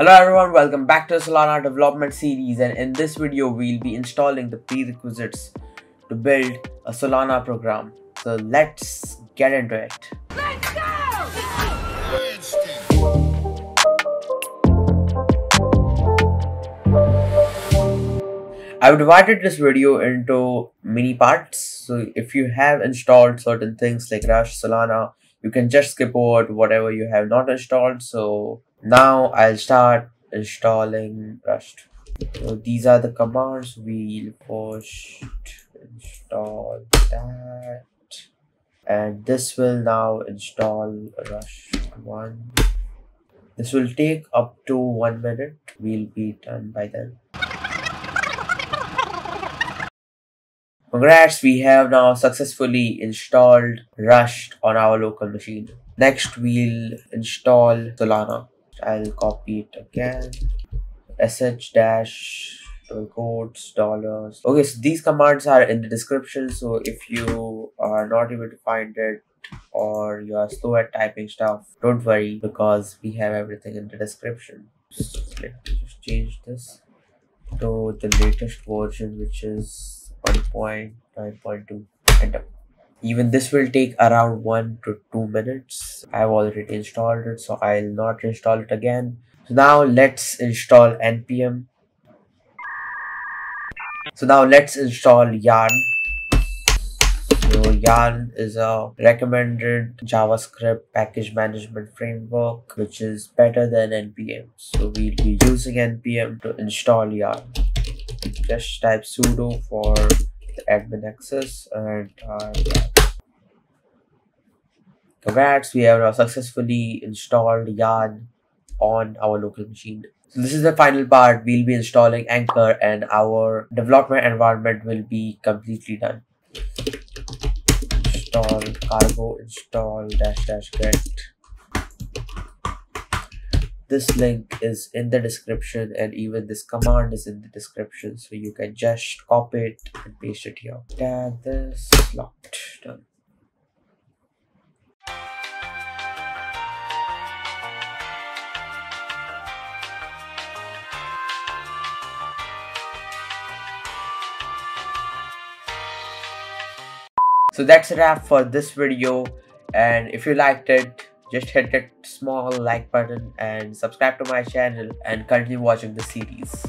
Hello everyone, welcome back to Solana development series and in this video we'll be installing the prerequisites to build a Solana program. So let's get into it. Let's go! I've divided this video into mini parts. So if you have installed certain things like Rust, Solana, you can just skip over whatever you have not installed. So now I'll start installing Rust. So these are the commands. We'll first install that. And this will now install Rust 1. This will take up to one minute. We'll be done by then. Congrats, we have now successfully installed Rust on our local machine. Next, we'll install Solana. I'll copy it again. sh dash quotes dollars. Okay, so these commands are in the description. So if you are not able to find it or you are slow at typing stuff, don't worry because we have everything in the description. let me just change this to the latest version, which is 1.9.2. Enter even this will take around one to two minutes. I've already installed it so i'll not install it again. So now let's install npm so now let's install yarn. So yarn is a recommended javascript package management framework which is better than npm so we'll be using npm to install yarn. Just type sudo for admin access and uh, yeah. Congrats, we have successfully installed Yarn on our local machine. So this is the final part. We'll be installing Anchor and our development environment will be completely done. Install cargo install dash dash git. This link is in the description and even this command is in the description so you can just copy it and paste it here. Tag this locked done. so that's a wrap for this video and if you liked it just hit that small like button and subscribe to my channel and continue watching the series